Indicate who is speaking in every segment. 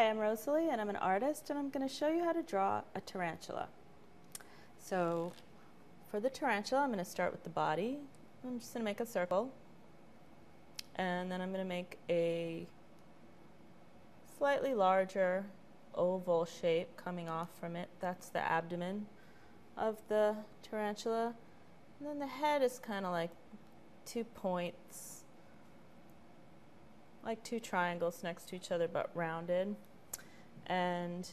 Speaker 1: Hi, I'm Rosalie and I'm an artist and I'm going to show you how to draw a tarantula. So for the tarantula I'm going to start with the body. I'm just going to make a circle and then I'm going to make a slightly larger oval shape coming off from it. That's the abdomen of the tarantula. And then the head is kind of like two points like two triangles next to each other but rounded. And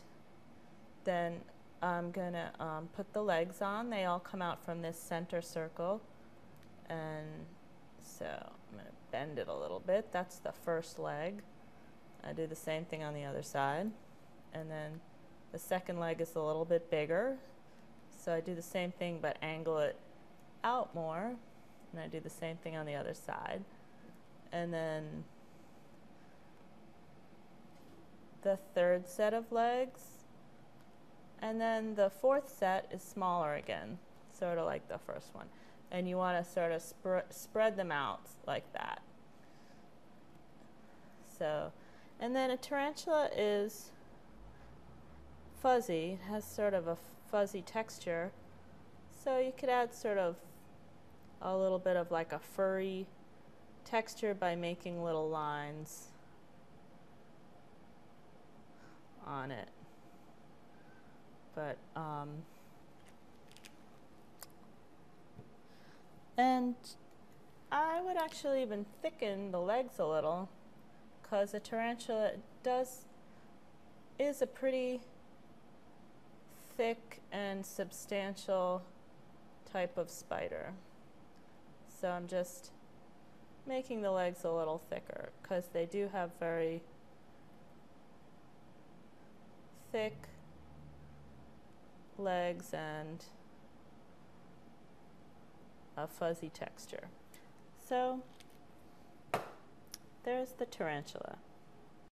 Speaker 1: then I'm going to um, put the legs on. They all come out from this center circle. And so I'm going to bend it a little bit. That's the first leg. I do the same thing on the other side. And then the second leg is a little bit bigger. So I do the same thing but angle it out more. And I do the same thing on the other side. And then the third set of legs. And then the fourth set is smaller again, sort of like the first one. And you want to sort of spread them out like that. So, and then a tarantula is fuzzy, it has sort of a fuzzy texture. So you could add sort of a little bit of like a furry texture by making little lines on it. But, um, and I would actually even thicken the legs a little because a tarantula does, is a pretty thick and substantial type of spider. So I'm just making the legs a little thicker because they do have very thick legs and a fuzzy texture. So there's the tarantula.